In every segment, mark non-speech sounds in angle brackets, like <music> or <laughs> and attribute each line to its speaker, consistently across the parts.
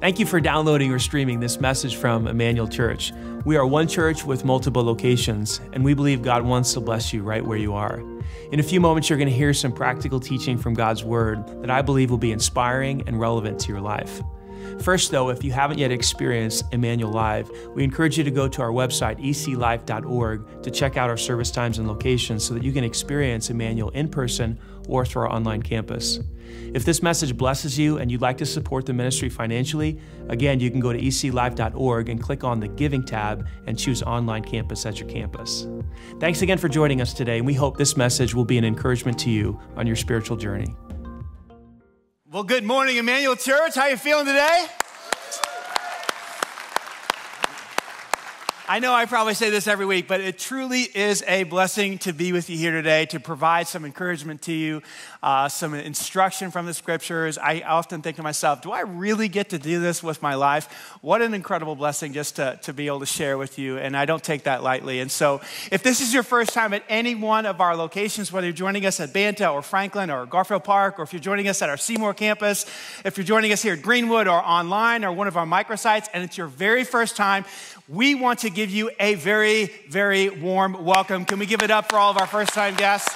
Speaker 1: Thank you for downloading or streaming this message from Emmanuel Church. We are one church with multiple locations, and we believe God wants to bless you right where you are. In a few moments, you're going to hear some practical teaching from God's Word that I believe will be inspiring and relevant to your life. First, though, if you haven't yet experienced Emmanuel Live, we encourage you to go to our website, eclife.org, to check out our service times and locations so that you can experience Emmanuel in person or through our online campus. If this message blesses you and you'd like to support the ministry financially, again, you can go to eclife.org and click on the Giving tab and choose Online Campus as your campus. Thanks again for joining us today, and we hope this message will be an encouragement to you on your spiritual journey.
Speaker 2: Well, good morning, Emmanuel Church. How are you feeling today? I know I probably say this every week, but it truly is a blessing to be with you here today to provide some encouragement to you, uh, some instruction from the scriptures. I often think to myself, do I really get to do this with my life? What an incredible blessing just to, to be able to share with you, and I don't take that lightly. And so, if this is your first time at any one of our locations, whether you're joining us at Banta or Franklin or Garfield Park, or if you're joining us at our Seymour campus, if you're joining us here at Greenwood or online or one of our microsites, and it's your very first time, we want to give you a very, very warm welcome. Can we give it up for all of our first time guests?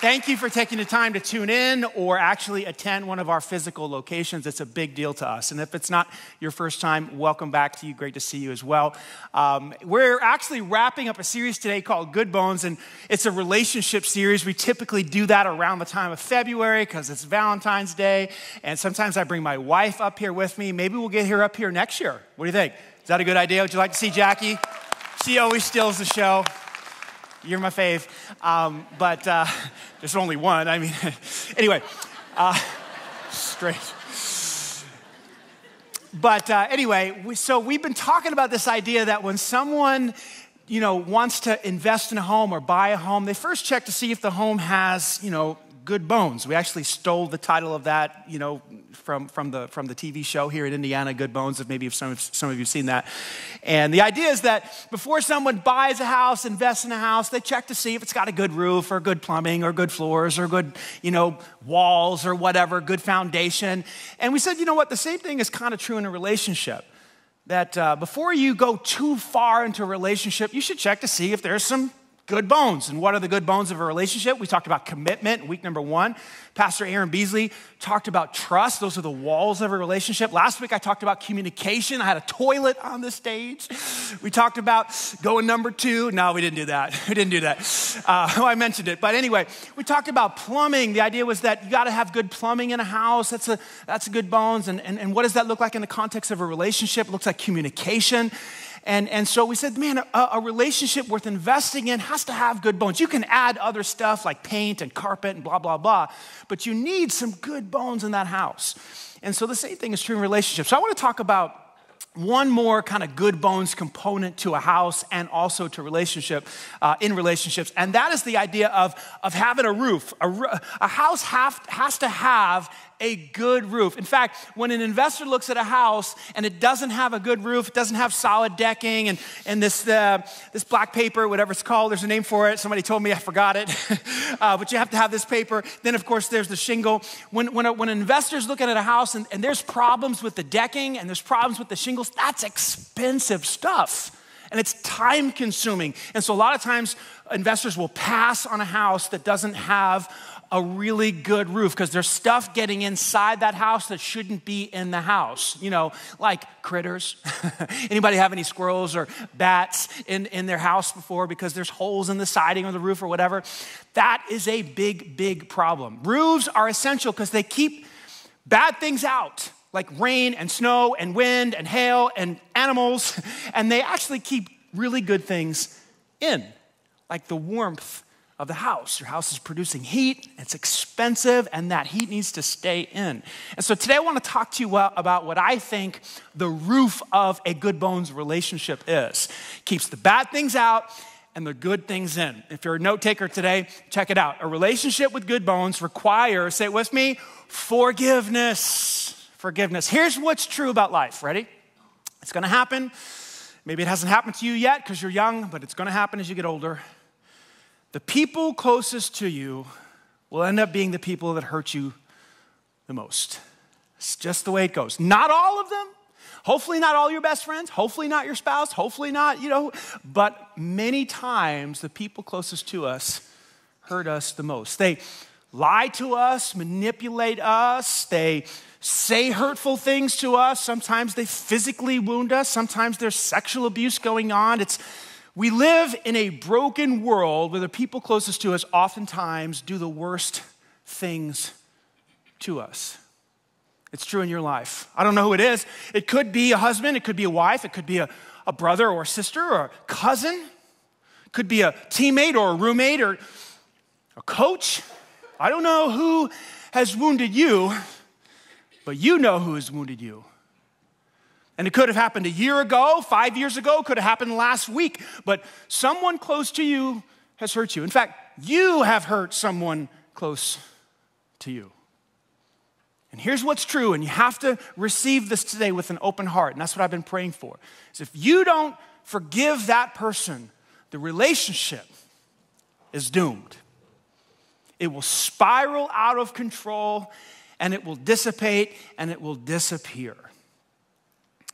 Speaker 2: Thank you for taking the time to tune in or actually attend one of our physical locations. It's a big deal to us. And if it's not your first time, welcome back to you. Great to see you as well. Um, we're actually wrapping up a series today called Good Bones, and it's a relationship series. We typically do that around the time of February because it's Valentine's Day. And sometimes I bring my wife up here with me. Maybe we'll get her up here next year. What do you think? Is that a good idea? Would you like to see Jackie? She always steals the show. You're my fave. Um, but uh, there's only one. I mean, <laughs> anyway, uh, straight. But uh, anyway, we, so we've been talking about this idea that when someone you know wants to invest in a home or buy a home, they first check to see if the home has you know good bones. We actually stole the title of that, you know, from, from, the, from the TV show here in Indiana, Good Bones, if maybe if some, some of you have seen that. And the idea is that before someone buys a house, invests in a house, they check to see if it's got a good roof or good plumbing or good floors or good, you know, walls or whatever, good foundation. And we said, you know what, the same thing is kind of true in a relationship that uh, before you go too far into a relationship, you should check to see if there's some good bones. And what are the good bones of a relationship? We talked about commitment, week number one. Pastor Aaron Beasley talked about trust. Those are the walls of a relationship. Last week I talked about communication. I had a toilet on the stage. We talked about going number two. No, we didn't do that. <laughs> We didn't do that. Uh, <laughs> I mentioned it. But anyway, we talked about plumbing. The idea was that you got to have good plumbing in a house. That's a, that's a good bones. And, and, and what does that look like in the context of a relationship? It looks like communication. And, and so we said, man, a, a, relationship worth investing in has to have good bones. You can add other stuff like paint and carpet and blah, blah, blah, but you need some good bones in that house. And so the same thing is true in relationships. So I want to talk about one more kind of good bones component to a house and also to relationship uh, in relationships and that is the idea of, of having a roof a, a house have, has to have a good roof. In fact, when an investor looks at a house and it doesn't have a good roof, it doesn't have solid decking and, and this, uh, this black paper, whatever it's called, there's a name for it. Somebody told me I forgot it. <laughs> uh, but you have to have this paper. Then, of course, there's the shingle. When, when, a, when investors looking at a house and, and there's problems with the decking and there's problems with the shingles, that's expensive stuff and it's time consuming. And so, a lot of times, investors will pass on a house that doesn't have a really good roof because there's stuff getting inside that house that shouldn't be in the house. You know, like critters. <laughs> Anybody have any squirrels or bats in, in their house before because there's holes in the siding or the roof or whatever? That is a big, big problem. Roofs are essential because they keep bad things out like rain and snow and wind and hail and animals, <laughs> and they actually keep really good things in, like the warmth of the house. Your house is producing heat, it's expensive, and that heat needs to stay in. And so today I want to talk to you about what I think the roof of a good bones relationship is. Keeps the bad things out and the good things in. If you're a note taker today, check it out. A relationship with good bones requires, say it with me, forgiveness. Forgiveness. Here's what's true about life. Ready? It's going to happen. Maybe it hasn't happened to you yet because you're young, but it's going to happen as you get older the people closest to you will end up being the people that hurt you the most. It's just the way it goes. Not all of them. Hopefully, not all your best friends. Hopefully, not your spouse. Hopefully, not, you know, but many times the people closest to us hurt us the most. They lie to us, manipulate us, they say hurtful things to us. Sometimes they physically wound us, sometimes there's sexual abuse going on. It's we live in a broken world where the people closest to us oftentimes do the worst things to us. It's true in your life. I don't know who it is. It could be a husband, it could be a wife, it could be a, a brother or a sister or a cousin, it could be a teammate or a roommate or a coach. I don't know who has wounded you, but you know who has wounded you. And it could have happened a year ago, five years ago, could have happened last week, but someone close to you has hurt you. In fact, you have hurt someone close to you. And here's what's true, and you have to receive this today with an open heart, and that's what I've been praying for. Is if you don't forgive that person, the relationship is doomed. It will spiral out of control and it will dissipate and it will disappear.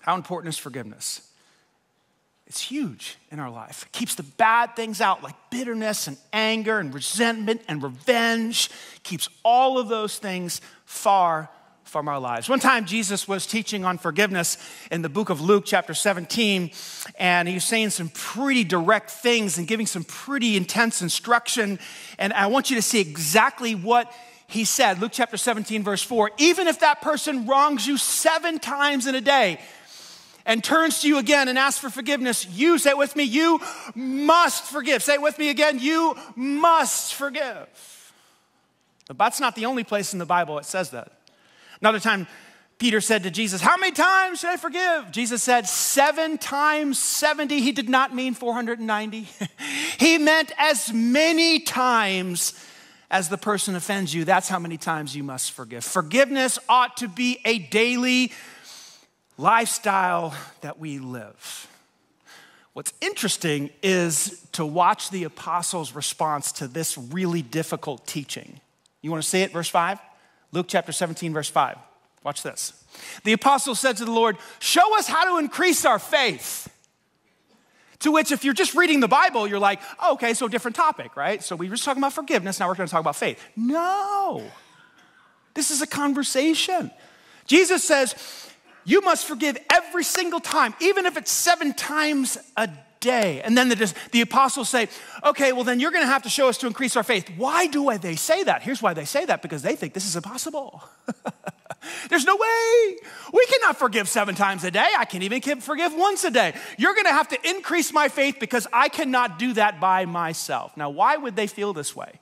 Speaker 2: How important is forgiveness? It's huge in our life. It keeps the bad things out, like bitterness and anger and resentment and revenge. Keeps all of those things far from our lives. One time, Jesus was teaching on forgiveness in the book of Luke, chapter 17, and he was saying some pretty direct things and giving some pretty intense instruction. And I want you to see exactly what he said. Luke chapter 17, verse 4 Even if that person wrongs you seven times in a day, and turns to you again and asks for forgiveness, you say it with me, you must forgive. Say it with me again, you must forgive. But that's not the only place in the Bible it says that. Another time, Peter said to Jesus, How many times should I forgive? Jesus said, Seven times 70. He did not mean 490. <laughs> he meant as many times as the person offends you. That's how many times you must forgive. Forgiveness ought to be a daily lifestyle that we live. What's interesting is to watch the apostles' response to this really difficult teaching. You want to see it, verse 5? Luke chapter 17, verse 5. Watch this. The apostle said to the Lord, Show us how to increase our faith. To which, if you're just reading the Bible, you're like, oh, okay, so different topic, right? So we were just talking about forgiveness, now we're going to talk about faith. No, this is a conversation. Jesus says, you must forgive every single time, even if it's seven times a day. And then the, the apostles say, okay, well, then you're going to have to show us to increase our faith. Why do they say that? Here's why they say that because they think this is impossible. <laughs> There's no way. We cannot forgive seven times a day. I can't even forgive once a day. You're going to have to increase my faith because I cannot do that by myself. Now, why would they feel this way?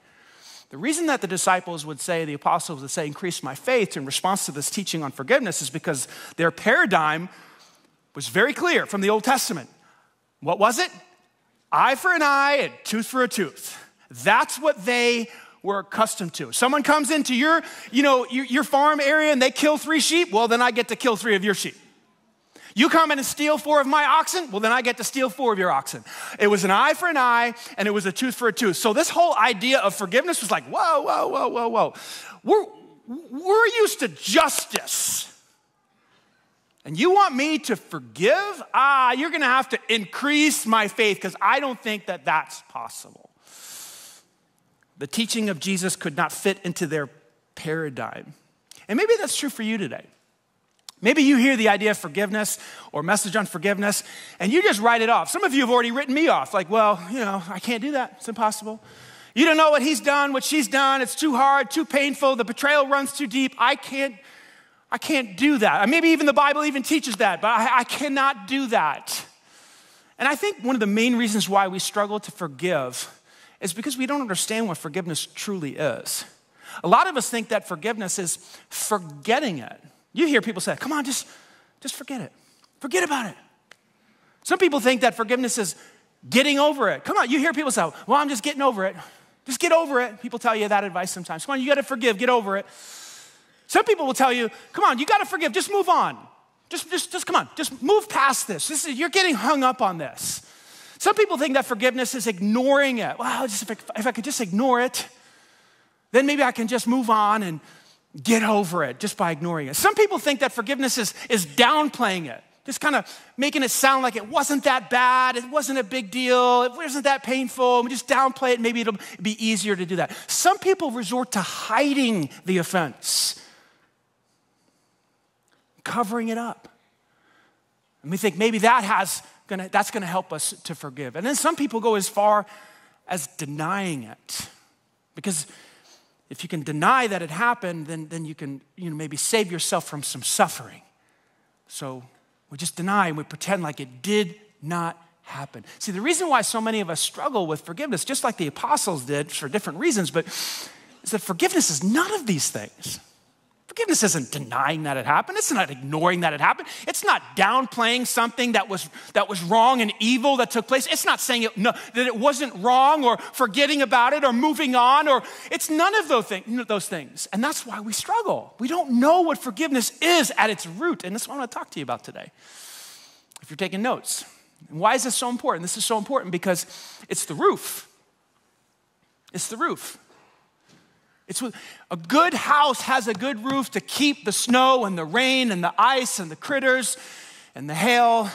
Speaker 2: The reason that the disciples would say, the apostles would say, increase my faith in response to this teaching on forgiveness is because their paradigm was very clear from the Old Testament. What was it? Eye for an eye and tooth for a tooth. That's what they were accustomed to. Someone comes into your, you know, your, your farm area and they kill three sheep, well, then I get to kill three of your sheep. You come in and steal four of my oxen, well, then I get to steal four of your oxen. It was an eye for an eye and it was a tooth for a tooth. So this whole idea of forgiveness was like, whoa, whoa, whoa, whoa, whoa. We're, we're used to justice. And you want me to forgive? Ah, you're gonna have to increase my faith because I don't think that that's possible. The teaching of Jesus could not fit into their paradigm. And maybe that's true for you today. Maybe you hear the idea of forgiveness or message on forgiveness and you just write it off. Some of you have already written me off, like, well, you know, I can't do that. It's impossible. You don't know what he's done, what she's done. It's too hard, too painful. The betrayal runs too deep. I can't, I can't do that. Maybe even the Bible even teaches that, but I, I cannot do that. And I think one of the main reasons why we struggle to forgive is because we don't understand what forgiveness truly is. A lot of us think that forgiveness is forgetting it. You hear people say, come on, just, just forget it. Forget about it. Some people think that forgiveness is getting over it. Come on, you hear people say, well, I'm just getting over it. Just get over it. People tell you that advice sometimes. Come on, you got to forgive, get over it. Some people will tell you, come on, you got to forgive, just move on. Just, just, just come on, just move past this. this is, you're getting hung up on this. Some people think that forgiveness is ignoring it. Well, if I, if I could just ignore it, then maybe I can just move on and get over it just by ignoring it. Some people think that forgiveness is, is downplaying it, just kind of making it sound like it wasn't that bad, it wasn't a big deal, it wasn't that painful. We just downplay it, maybe it'll be easier to do that. Some people resort to hiding the offense, covering it up. And we think maybe that has gonna, that's gonna help us to forgive. And then some people go as far as denying it. Because if you can deny that it happened, then, then you can you know, maybe save yourself from some suffering. So we just deny and we pretend like it did not happen. See, the reason why so many of us struggle with forgiveness, just like the apostles did for different reasons, but is that forgiveness is none of these things. Forgiveness isn't denying that it happened. It's not ignoring that it happened. It's not downplaying something that was, that was wrong and evil that took place. It's not saying it, no, that it wasn't wrong or forgetting about it or moving on or it's none of those, thing, those things. And that's why we struggle. We don't know what forgiveness is at its root. And that's what I want to talk to you about today. If you're taking notes. Why is this so important? This is so important because it's the roof. It's the roof. It's a good house has a good roof to keep the snow and the rain and the ice and the critters and the hail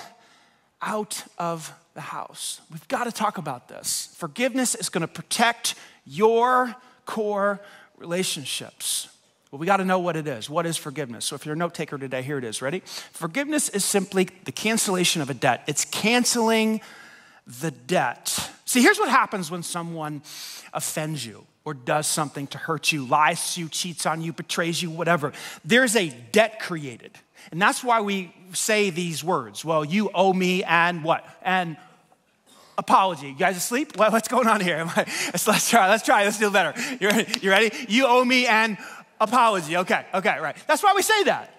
Speaker 2: out of the house. We've got to talk about this. Forgiveness is going to protect your core relationships. Well, we got to know what it is. What is forgiveness? So, if you're a note taker today, here it is. Ready? Forgiveness is simply the cancellation of a debt, it's canceling the debt. See, here's what happens when someone offends you or does something to hurt you, lies to you, cheats on you, betrays you, whatever. There's a debt created. And that's why we say these words. Well, you owe me and what? And apology. You guys asleep? Well, what's going on here? <laughs> let's, let's try. Let's try. Let's do better. You ready? You ready? You owe me an apology. Okay. Okay. Right. That's why we say that.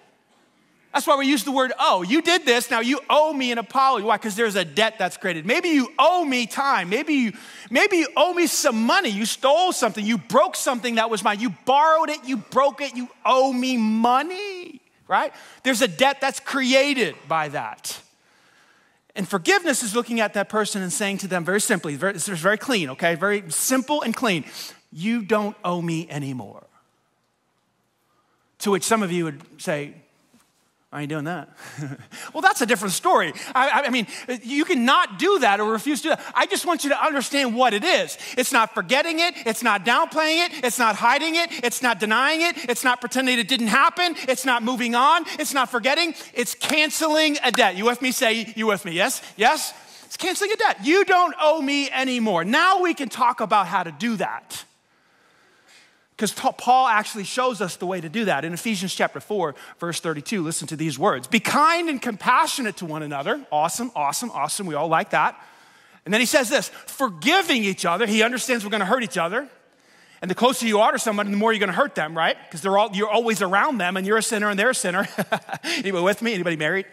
Speaker 2: That's why we use the word owe. You did this, now you owe me an apology. Why? Because there's a debt that's created. Maybe you owe me time. Maybe you, maybe you owe me some money. You stole something. You broke something that was mine. You borrowed it. You broke it. You owe me money, right? There's a debt that's created by that. And forgiveness is looking at that person and saying to them very simply, very, very clean, okay? Very simple and clean. You don't owe me anymore. To which some of you would say, I you doing that. <laughs> well, that's a different story. I, I, mean, you cannot do that or refuse to do that. I just want you to understand what it is. It's not forgetting it. It's not downplaying it. It's not hiding it. It's not denying it. It's not pretending it didn't happen. It's not moving on. It's not forgetting. It's canceling a debt. You with me? Say you with me. Yes? Yes? It's canceling a debt. You don't owe me anymore. Now we can talk about how to do that. Because Paul actually shows us the way to do that. In Ephesians chapter 4, verse 32, listen to these words Be kind and compassionate to one another. Awesome, awesome, awesome. We all like that. And then he says this forgiving each other. He understands we're going to hurt each other. And the closer you are to somebody, the more you're going to hurt them, right? Because they're all, you're always around them, and you're a sinner and they're a sinner. <laughs> Anybody with me? Anybody married?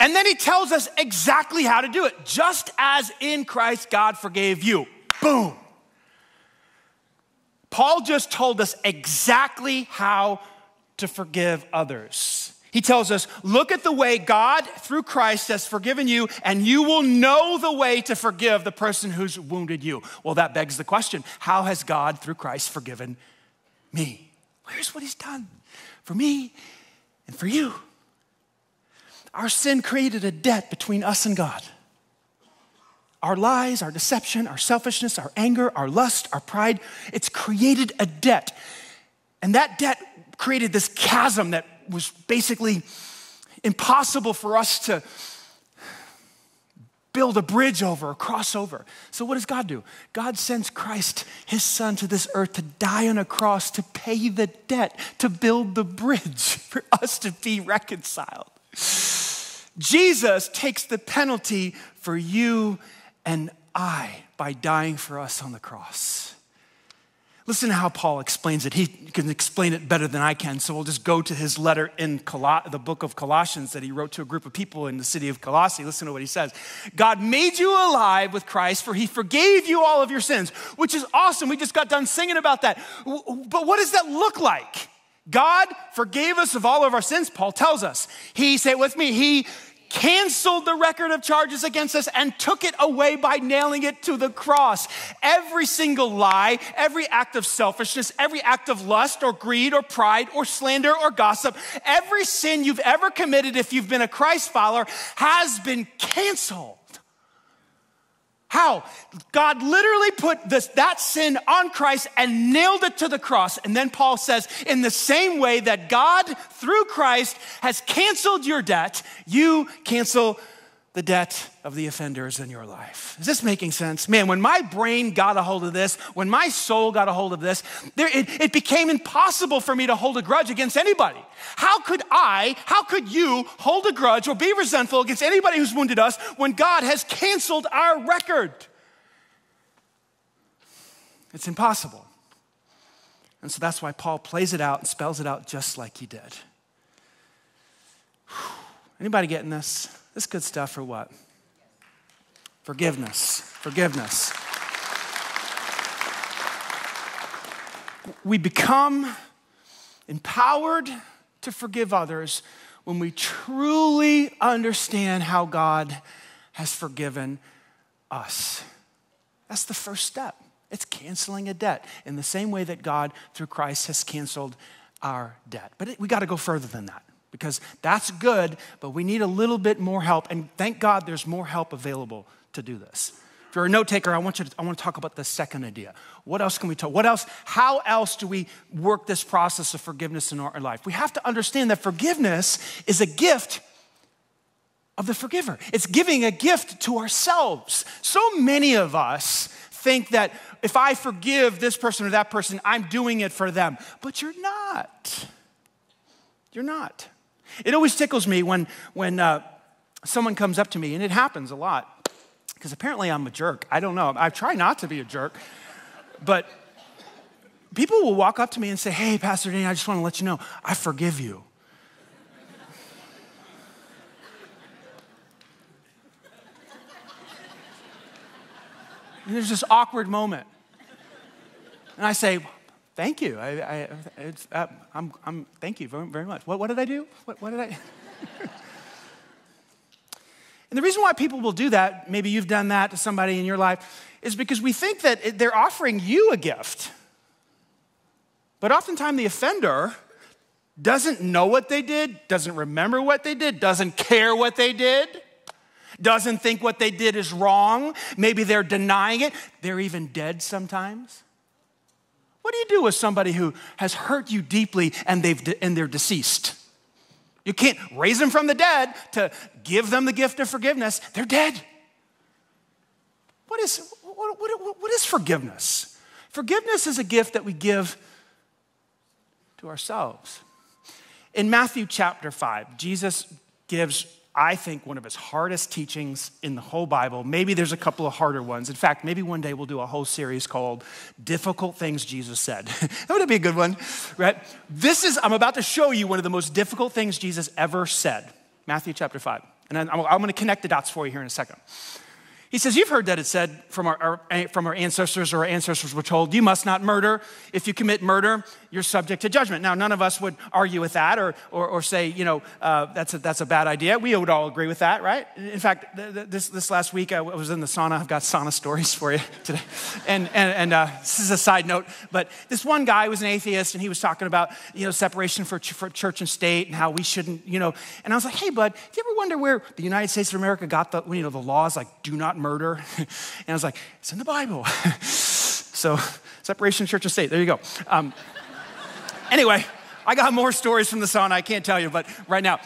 Speaker 2: and then he tells us exactly how to do it. Just as in Christ God forgave you. Boom. Paul just told us exactly how to forgive others. He tells us, look at the way God, through Christ, has forgiven you, and you will know the way to forgive the person who's wounded you. Well, that begs the question how has God, through Christ, forgiven me? Here's what He's done for me and for you. Our sin created a debt between us and God. Our lies, our deception, our selfishness, our anger, our lust, our pride, it's created a debt. And that debt created this chasm that was basically impossible for us to build a bridge over cross over. So, what does God do? God sends Christ, his son, to this earth to die on a cross to pay the debt, to build the bridge <laughs> for us to be reconciled. Jesus takes the penalty for you and I by dying for us on the cross. Listen to how Paul explains it. He can explain it better than I can, so we'll just go to his letter in Col- the book of Colossians that he wrote to a group of people in the city of Colossae. Listen to what he says God made you alive with Christ, for he forgave you all of your sins, which is awesome. We just got done singing about that. But what does that look like? God forgave us of all of our sins, Paul tells us. He, say it with me, he canceled the record of charges against us and took it away by nailing it to the cross. Every single lie, every act of selfishness, every act of lust or greed or pride or slander or gossip, every sin you've ever committed if you've been a Christ follower has been canceled. How? God literally put this, that sin on Christ and nailed it to the cross. And then Paul says, in the same way that God, through Christ, has canceled your debt, you cancel the debt of the offenders in your life. Is this making sense? Man, when my brain got a hold of this, when my soul got a hold of this, there, it, it became impossible for me to hold a grudge against anybody. How could I, how could you hold a grudge or be resentful against anybody who's wounded us when God has canceled our record? It's impossible. And so that's why Paul plays it out and spells it out just like he did. Anybody getting this? This good stuff for what? Forgiveness. Forgiveness. We become empowered to forgive others when we truly understand how God has forgiven us. That's the first step. It's canceling a debt in the same way that God, through Christ, has canceled our debt. But it, we got to go further than that because that's good, but we need a little bit more help. And thank God there's more help available to do this. If you're a note taker, I want you to, I want to talk about the second idea. What else can we talk? What else? How else do we work this process of forgiveness in our life? We have to understand that forgiveness is a gift of the forgiver. It's giving a gift to ourselves. So many of us think that if I forgive this person or that person, I'm doing it for them. But you're not. You're not. It always tickles me when, when uh, someone comes up to me, and it happens a lot, because apparently I'm a jerk. I don't know. I try not to be a jerk, but people will walk up to me and say, Hey, Pastor Danny, I just want to let you know, I forgive you. And there's this awkward moment. And I say, Thank you. I, I, uh, I'm, I'm, thank you very, very much. What, what did I do? What, what did I? <laughs> and the reason why people will do that, maybe you've done that to somebody in your life, is because we think that they're offering you a gift. But oftentimes the offender doesn't know what they did, doesn't remember what they did, doesn't care what they did, doesn't think what they did is wrong. Maybe they're denying it. They're even dead sometimes. What do you do with somebody who has hurt you deeply and, they've de- and they're deceased? You can't raise them from the dead to give them the gift of forgiveness. They're dead. What is, what, what, what is forgiveness? Forgiveness is a gift that we give to ourselves. In Matthew chapter 5, Jesus gives I think, one of his hardest teachings in the whole Bible. Maybe there's a couple of harder ones. In fact, maybe one day we'll do a whole series called Difficult Things Jesus Said. <laughs> that would be a good one, right? This is, I'm about to show you one of the most difficult things Jesus ever said. Matthew chapter 5. And I'm, I'm going to connect the dots for you here in a second. He says, You've heard that it said from our, our, from our ancestors, or our ancestors were told, You must not murder. If you commit murder, you're subject to judgment. Now, none of us would argue with that or, or, or say, you know, uh, that's, a, that's a bad idea. We would all agree with that, right? In fact, th- th- this, this last week I was in the sauna. I've got sauna stories for you <laughs> today. And, and, and uh, this is a side note, but this one guy was an atheist and he was talking about, you know, separation for, ch- for church and state and how we shouldn't, you know. And I was like, hey, bud, do you ever wonder where the United States of America got the, you know, the laws like do not murder? <laughs> and I was like, it's in the Bible. <laughs> so separation church and state, there you go. Um, Anyway, I got more stories from the sauna I can't tell you, but right now.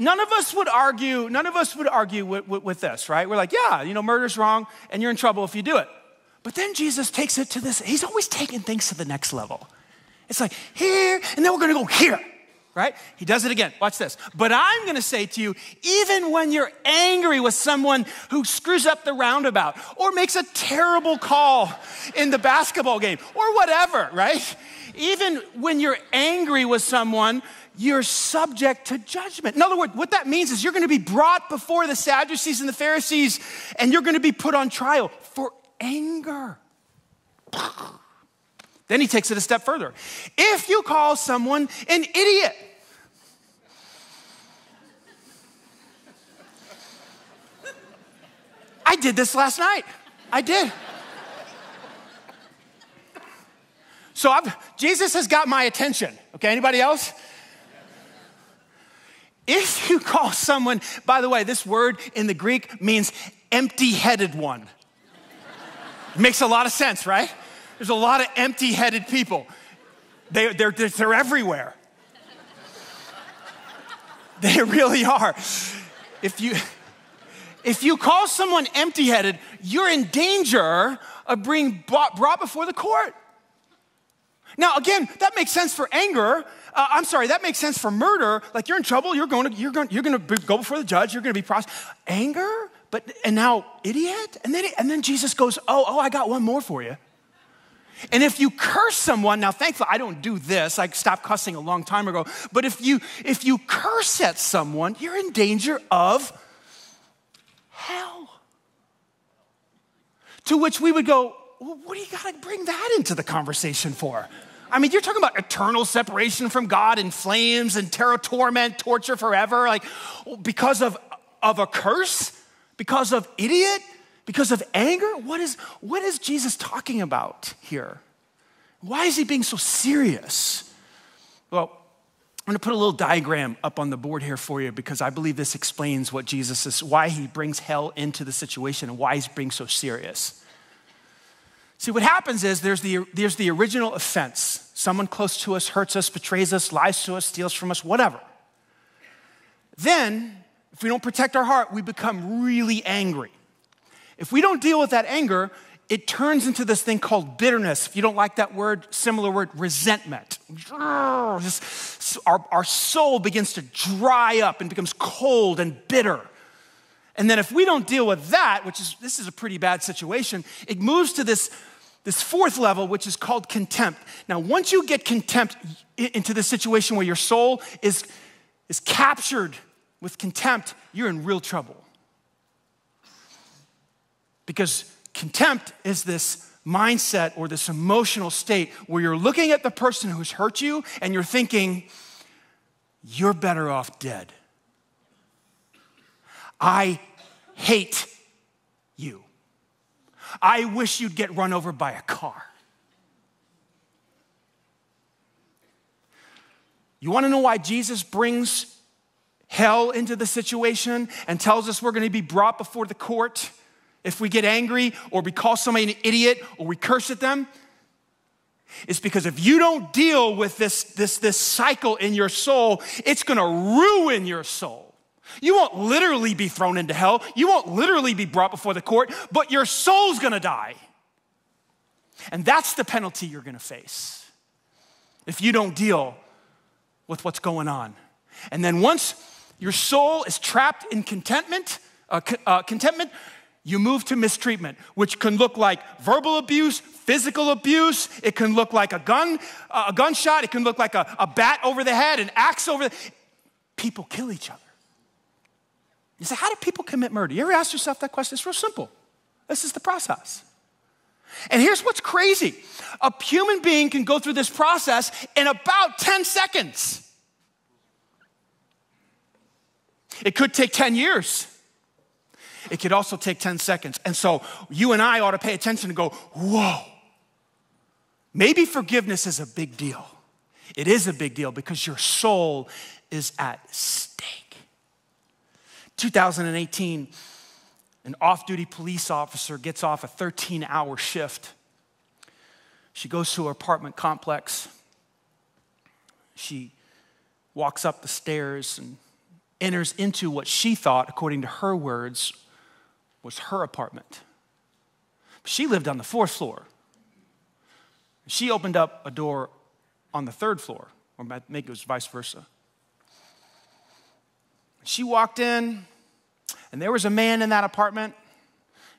Speaker 2: None of us would argue, none of us would argue with, with, with this, right? We're like, yeah, you know, murder's wrong and you're in trouble if you do it. But then Jesus takes it to this, he's always taking things to the next level. It's like here, and then we're gonna go here, right? He does it again. Watch this. But I'm gonna say to you, even when you're angry with someone who screws up the roundabout or makes a terrible call in the basketball game or whatever, right? even when you're angry with someone, you're subject to judgment. In other words, what that means is you're going to be brought before the Sadducees and the Pharisees, and you're going to be put on trial for anger. Then he takes it a step further. If you call someone an idiot, I did this last night. I did. So I've, Jesus has got my attention. Okay, anybody else? If you call someone, by the way, this word in the Greek means empty headed one. It makes a lot of sense, right? There's a lot of empty headed people, they, they're, they're everywhere. They really are. If you, if you call someone empty headed, you're in danger of being brought, before the court. Now, again, that makes sense for anger. Uh, I'm sorry, that makes sense for murder. Like you're in trouble, you're going to, you're going, you're going to go before the judge, you're going to be prosecuted. Anger? But, and now, idiot? And then, and then Jesus goes, oh, oh, I got one more for you. And if you curse someone, now thankfully I don't do this. I stopped cussing a long time ago. But if you if you curse at someone, you're in danger of hell. To which we would go, well, what do you got to bring that into the conversation for? I mean, you're talking about eternal separation from God and flames and terror, torment, torture forever, like because of, of a curse, because of idiot, because of anger. What is, what is Jesus talking about here? Why is he being so serious? Well, I'm gonna put a little diagram up on the board here for you because I believe this explains what Jesus is, why he brings hell into the situation and why he's being so serious. See, what happens is there's the, there's the original offense. Someone close to us hurts us, betrays us, lies to us, steals from us, whatever. Then, if we don't protect our heart, we become really angry. If we don't deal with that anger, it turns into this thing called bitterness. If you don't like that word, similar word, resentment. Our, our soul begins to dry up and becomes cold and bitter. And then if we don't deal with that, which is this is a pretty bad situation, it moves to this, this fourth level, which is called contempt. Now, once you get contempt into the situation where your soul is, is captured with contempt, you're in real trouble. Because contempt is this mindset or this emotional state where you're looking at the person who's hurt you and you're thinking, you're better off dead. I hate you. I wish you'd get run over by a car. You want to know why Jesus brings hell into the situation and tells us we're going to be brought before the court if we get angry or we call somebody an idiot or we curse at them? It's because if you don't deal with this, this, this cycle in your soul, it's going to ruin your soul. You won't literally be thrown into hell. You won't literally be brought before the court, but your soul's gonna die. And that's the penalty you're gonna face if you don't deal with what's going on. And then once your soul is trapped in contentment, uh, uh, contentment, you move to mistreatment, which can look like verbal abuse, physical abuse. It can look like a gun, a gunshot. It can look like a, a bat over the head, an axe over the. People kill each other. You say, how do people commit murder? You ever ask yourself that question? It's real simple. This is the process. And here's what's crazy a human being can go through this process in about 10 seconds. It could take 10 years. It could also take 10 seconds. And so you and I ought to pay attention and go, whoa. Maybe forgiveness is a big deal. It is a big deal because your soul is at stake. 2018, an off duty police officer gets off a 13 hour shift. She goes to her apartment complex. She walks up the stairs and enters into what she thought, according to her words, was her apartment. She lived on the fourth floor. She opened up a door on the third floor, or maybe it was vice versa. She walked in, and there was a man in that apartment.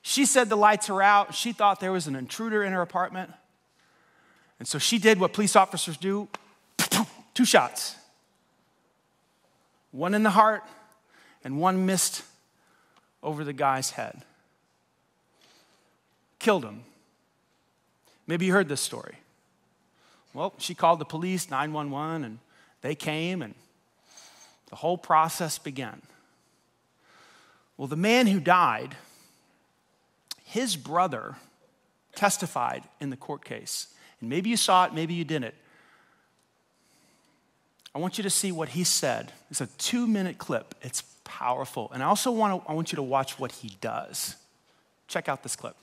Speaker 2: She said the lights are out. She thought there was an intruder in her apartment. And so she did what police officers do two shots one in the heart, and one missed over the guy's head. Killed him. Maybe you heard this story. Well, she called the police, 911, and they came, and the whole process began. Well, the man who died his brother testified in the court case. And maybe you saw it, maybe you didn't. I want you to see what he said. It's a two minute clip. It's powerful. And I also want, to, I want you to watch what he does. Check out this clip.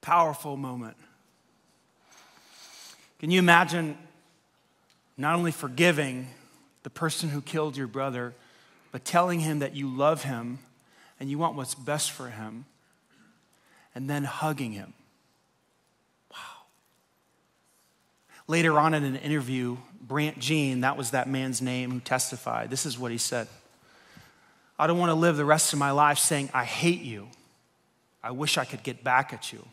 Speaker 2: Powerful moment. Can you imagine not only forgiving the person who killed your brother, but telling him that you love him and you want what's best for him, and then hugging him? Wow. Later on in an interview, Brandt Jean, that was that man's name who testified, this is what he said I don't want to live the rest of my life saying, I hate you. I wish I could get back at you.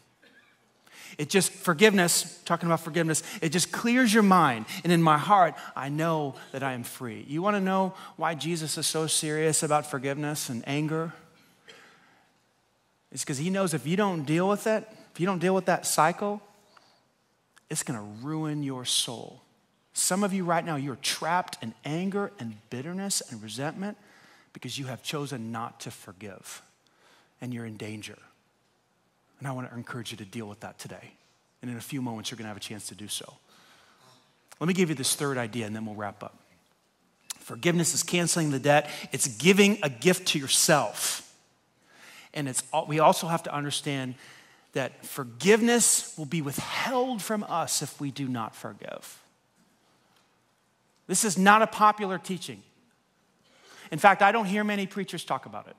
Speaker 2: It just, forgiveness, talking about forgiveness, it just clears your mind. And in my heart, I know that I am free. You want to know why Jesus is so serious about forgiveness and anger? It's because he knows if you don't deal with it, if you don't deal with that cycle, it's going to ruin your soul. Some of you right now, you're trapped in anger and bitterness and resentment because you have chosen not to forgive and you're in danger. And I want to encourage you to deal with that today. And in a few moments, you're going to have a chance to do so. Let me give you this third idea and then we'll wrap up. Forgiveness is canceling the debt, it's giving a gift to yourself. And it's, we also have to understand that forgiveness will be withheld from us if we do not forgive. This is not a popular teaching. In fact, I don't hear many preachers talk about it.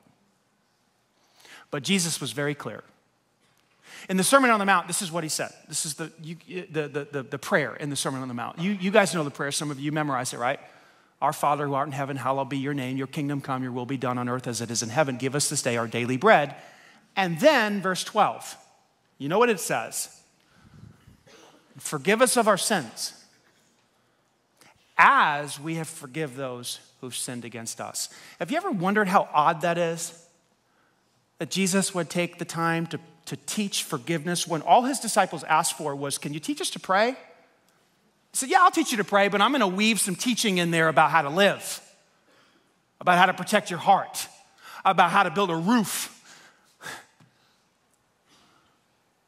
Speaker 2: But Jesus was very clear. In the Sermon on the Mount, this is what he said. This is the, you, the, the, the, prayer in the Sermon on the Mount. You, you guys know the prayer. Some of you memorize it, right? Our Father who art in heaven, hallowed be your name. Your kingdom come, your will be done on earth as it is in heaven. Give us this day our daily bread. And then, verse 12, you know what it says? Forgive us of our sins as we have forgive those who've sinned against us. Have you ever wondered how odd that is? That Jesus would take the time to to teach forgiveness when all his disciples asked for was, Can you teach us to pray? He said, Yeah, I'll teach you to pray, but I'm going to weave some teaching in there about how to live, about how to protect your heart, about how to build a roof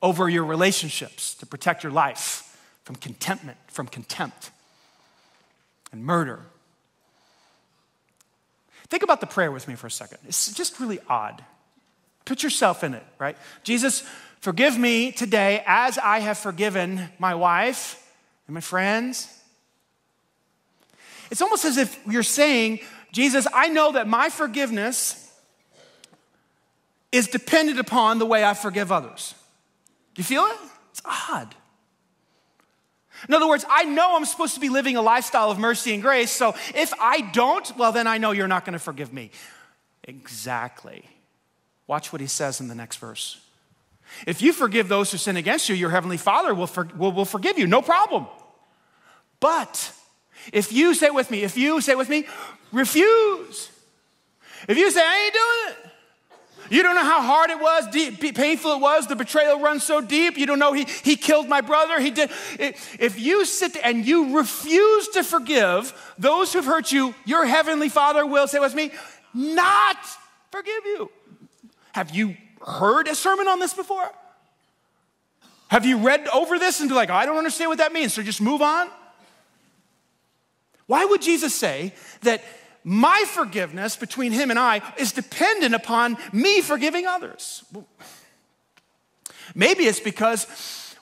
Speaker 2: over your relationships to protect your life from contentment, from contempt and murder. Think about the prayer with me for a second. It's just really odd. Put yourself in it, right? Jesus, forgive me today as I have forgiven my wife and my friends. It's almost as if you're saying, Jesus, I know that my forgiveness is dependent upon the way I forgive others. Do you feel it? It's odd. In other words, I know I'm supposed to be living a lifestyle of mercy and grace, so if I don't, well, then I know you're not going to forgive me. Exactly. Watch what he says in the next verse. If you forgive those who sin against you, your heavenly Father will, for, will, will forgive you, no problem. But if you say with me, if you say with me, refuse. If you say, I ain't doing it. You don't know how hard it was, deep, painful it was. The betrayal runs so deep. You don't know he, he killed my brother. He did. If you sit and you refuse to forgive those who've hurt you, your heavenly Father will say with me, not forgive you. Have you heard a sermon on this before? Have you read over this and be like, I don't understand what that means, so just move on? Why would Jesus say that my forgiveness between him and I is dependent upon me forgiving others? Maybe it's because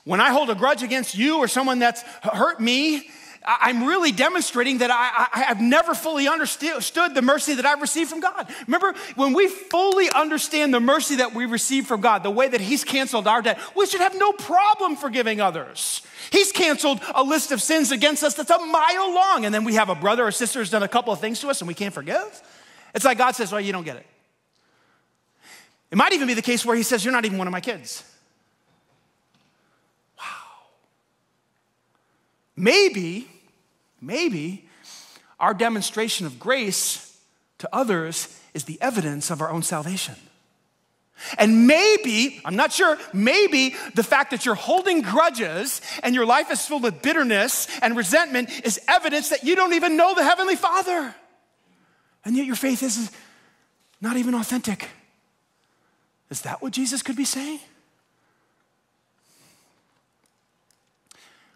Speaker 2: when I hold a grudge against you or someone that's hurt me, I'm really demonstrating that I, I, have never fully understood the mercy that I've received from God. Remember, when we fully understand the mercy that we receive from God, the way that He's canceled our debt, we should have no problem forgiving others. He's canceled a list of sins against us that's a mile long, and then we have a brother or sister who's done a couple of things to us and we can't forgive. It's like God says, Well, you don't get it. It might even be the case where He says, You're not even one of my kids. Maybe Maybe our demonstration of grace to others is the evidence of our own salvation. And maybe, I'm not sure, maybe the fact that you're holding grudges and your life is filled with bitterness and resentment is evidence that you don't even know the Heavenly Father. And yet your faith is not even authentic. Is that what Jesus could be saying?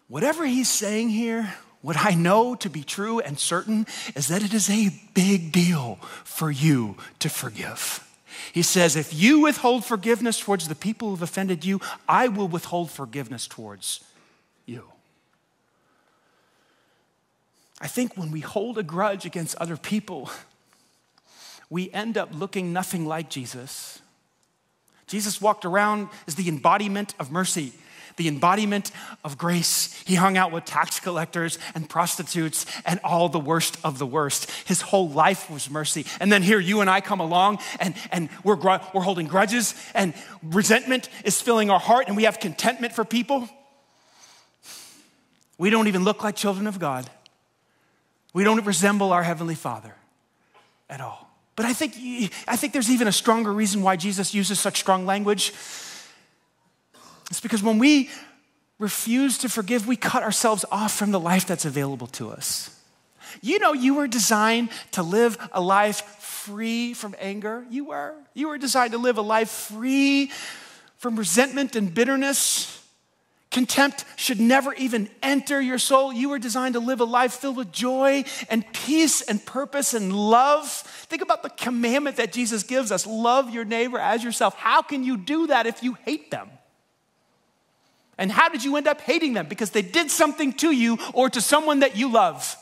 Speaker 2: Whatever he's saying here, what I know to be true and certain is that it is a big deal for you to forgive. He says, If you withhold forgiveness towards the people who've offended you, I will withhold forgiveness towards you. I think when we hold a grudge against other people, we end up looking nothing like Jesus. Jesus walked around as the embodiment of mercy the embodiment of grace. He hung out with tax collectors and prostitutes and all the worst of the worst. His whole life was mercy. And then here you and I come along and, and we're, we're holding grudges and resentment is filling our heart and we have contentment for people. We don't even look like children of God. We don't resemble our Heavenly Father at all. But I think, I think there's even a stronger reason why Jesus uses such strong language. It's because when we refuse to forgive, we cut ourselves off from the life that's available to us. You know, you were designed to live a life free from anger. You were. You were designed to live a life free from resentment and bitterness. Contempt should never even enter your soul. You were designed to live a life filled with joy and peace and purpose and love. Think about the commandment that Jesus gives us love your neighbor as yourself. How can you do that if you hate them? And how did you end up hating them? Because they did something to you or to someone that you love.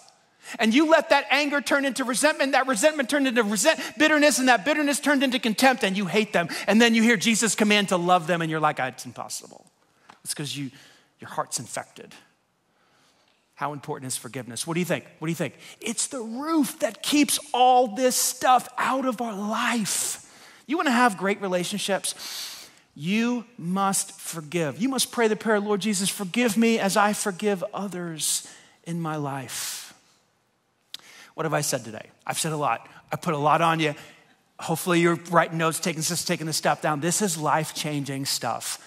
Speaker 2: And you let that anger turn into resentment, that resentment turned into resent, bitterness, and that bitterness turned into contempt, and you hate them. And then you hear Jesus' command to love them, and you're like, ah, it's impossible. It's because you, your heart's infected. How important is forgiveness? What do you think? What do you think? It's the roof that keeps all this stuff out of our life. You want to have great relationships? You must forgive. You must pray the prayer, Lord Jesus, forgive me as I forgive others in my life. What have I said today? I've said a lot. I put a lot on you. Hopefully, you're writing notes, taking taking this stuff down. This is life changing stuff.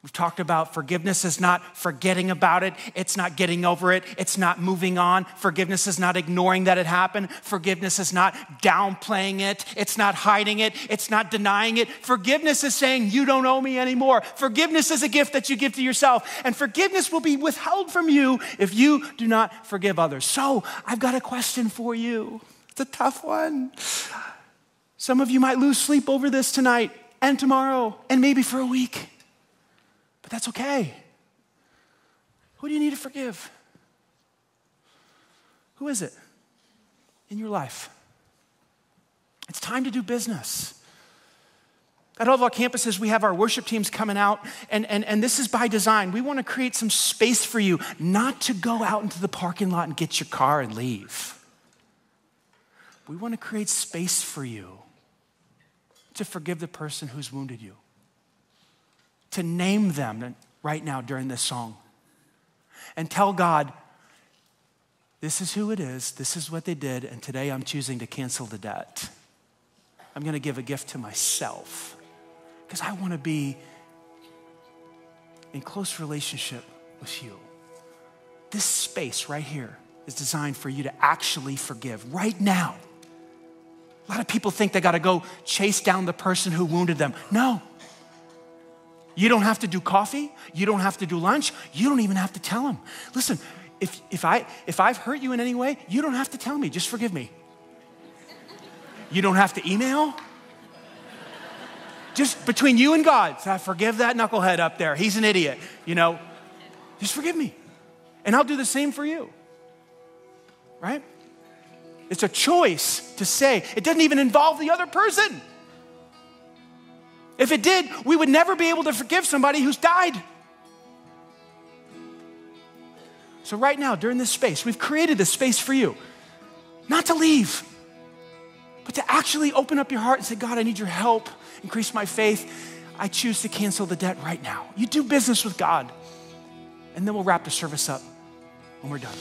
Speaker 2: We've talked about forgiveness is not forgetting about it. It's not getting over it. It's not moving on. Forgiveness is not ignoring that it happened. Forgiveness is not downplaying it. It's not hiding it. It's not denying it. Forgiveness is saying, You don't owe me anymore. Forgiveness is a gift that you give to yourself. And forgiveness will be withheld from you if you do not forgive others. So I've got a question for you. It's a tough one. Some of you might lose sleep over this tonight and tomorrow and maybe for a week. But that's okay. Who do you need to forgive? Who is it in your life? It's time to do business. At all of our campuses, we have our worship teams coming out, and, and, and this is by design. We want to create some space for you, not to go out into the parking lot and get your car and leave. We want to create space for you to forgive the person who's wounded you to name them right now during this song and tell God, this is who it is, this is what they did, and today I'm choosing to cancel the debt. I'm gonna give a gift to myself because I wanna be in close relationship with you. This space right here is designed for you to actually forgive right now. A lot of people think they gotta go chase down the person who wounded them. No, you don't have to do coffee. You don't have to do lunch. You don't even have to tell them. Listen, if, if, I, if I've hurt you in any way, you don't have to tell me. Just forgive me. You don't have to email. Just between you and God, so I forgive that knucklehead up there. He's an idiot. You know, just forgive me. And I'll do the same for you. Right? It's a choice to say, it doesn't even involve the other person. If it did, we would never be able to forgive somebody who's died. So, right now, during this space, we've created this space for you, not to leave, but to actually open up your heart and say, God, I need your help, increase my faith. I choose to cancel the debt right now. You do business with God, and then we'll wrap the service up when we're done.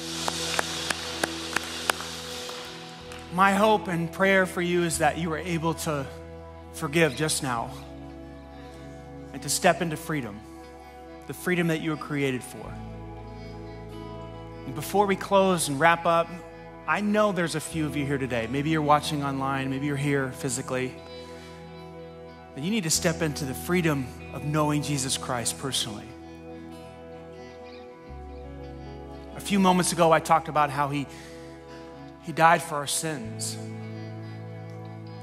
Speaker 2: My hope and prayer for you is that you were able to forgive just now and to step into freedom, the freedom that you were created for. And before we close and wrap up, I know there's a few of you here today. Maybe you're watching online, maybe you're here physically. That you need to step into the freedom of knowing Jesus Christ personally. A few moments ago, I talked about how he, he died for our sins.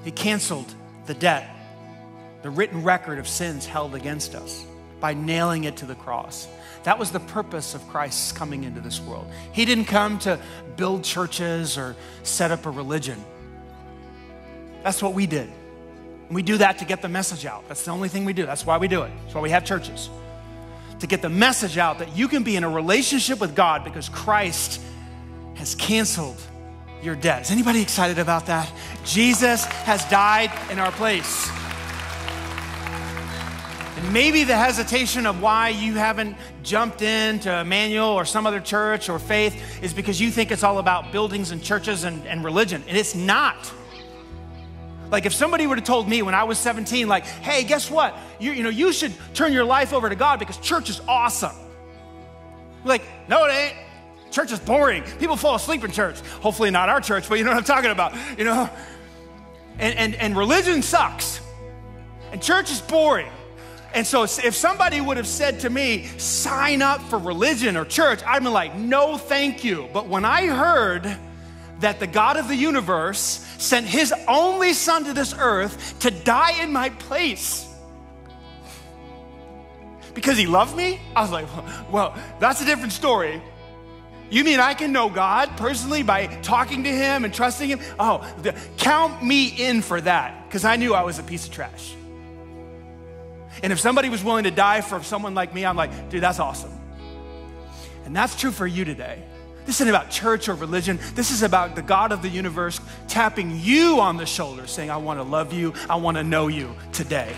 Speaker 2: He canceled the debt, the written record of sins held against us by nailing it to the cross. That was the purpose of Christ's coming into this world. He didn't come to build churches or set up a religion. That's what we did. And we do that to get the message out. That's the only thing we do. That's why we do it. That's why we have churches. To get the message out that you can be in a relationship with God because Christ has canceled your debt. Is anybody excited about that? Jesus has died in our place. Maybe the hesitation of why you haven't jumped into Emmanuel or some other church or faith is because you think it's all about buildings and churches and, and religion. And it's not. Like if somebody would have told me when I was 17, like, hey, guess what? You, you know, you should turn your life over to God because church is awesome. Like, no, it ain't. Church is boring. People fall asleep in church. Hopefully not our church, but you know what I'm talking about, you know? And, and, and religion sucks. And church is boring. And so if somebody would have said to me, sign up for religion or church, I'd be like, no, thank you. But when I heard that the God of the universe sent his only son to this earth to die in my place, because he loved me? I was like, well, that's a different story. You mean I can know God personally by talking to Him and trusting Him? Oh, the, count me in for that because I knew I was a piece of trash. And if somebody was willing to die for someone like me, I'm like, dude, that's awesome. And that's true for you today. This isn't about church or religion. This is about the God of the universe tapping you on the shoulder, saying, I want to love you, I want to know you today.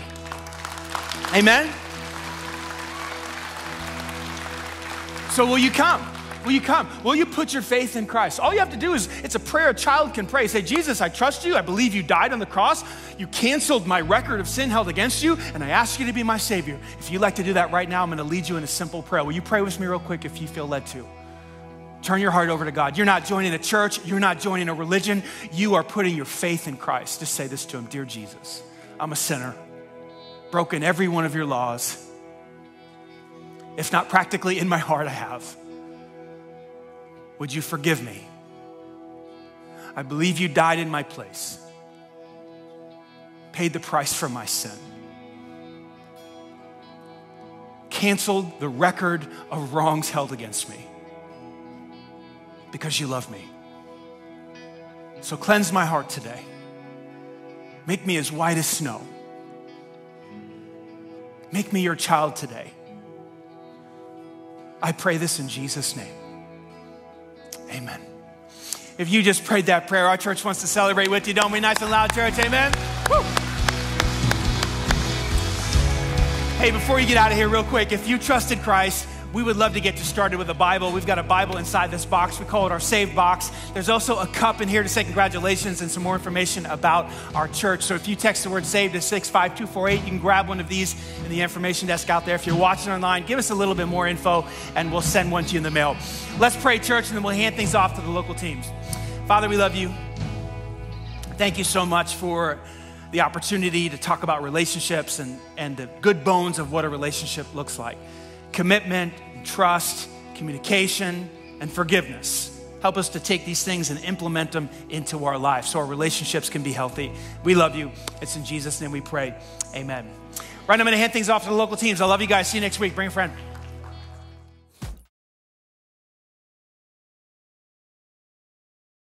Speaker 2: Amen? So, will you come? Will you come? Will you put your faith in Christ? All you have to do is, it's a prayer a child can pray. Say, Jesus, I trust you. I believe you died on the cross. You canceled my record of sin held against you, and I ask you to be my Savior. If you'd like to do that right now, I'm going to lead you in a simple prayer. Will you pray with me real quick if you feel led to? Turn your heart over to God. You're not joining a church, you're not joining a religion. You are putting your faith in Christ. Just say this to Him Dear Jesus, I'm a sinner, broken every one of your laws. If not practically in my heart, I have. Would you forgive me? I believe you died in my place, paid the price for my sin, canceled the record of wrongs held against me because you love me. So cleanse my heart today. Make me as white as snow. Make me your child today. I pray this in Jesus' name. Amen. If you just prayed that prayer, our church wants to celebrate with you, don't be Nice and loud, church. Amen. Woo. Hey, before you get out of here, real quick, if you trusted Christ, we would love to get you started with a Bible. We've got a Bible inside this box. We call it our Save Box. There's also a cup in here to say congratulations and some more information about our church. So if you text the word SAVE to 65248, you can grab one of these in the information desk out there. If you're watching online, give us a little bit more info and we'll send one to you in the mail. Let's pray, church, and then we'll hand things off to the local teams. Father, we love you. Thank you so much for the opportunity to talk about relationships and, and the good bones of what a relationship looks like commitment, trust, communication, and forgiveness. Help us to take these things and implement them into our lives so our relationships can be healthy. We love you. It's in Jesus' name we pray. Amen. Right I'm going to hand things off to the local teams. I love you guys. See you next week. Bring a friend.